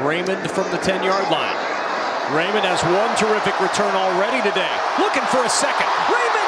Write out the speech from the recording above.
Raymond from the 10-yard line. Raymond has one terrific return already today. Looking for a second. Raymond.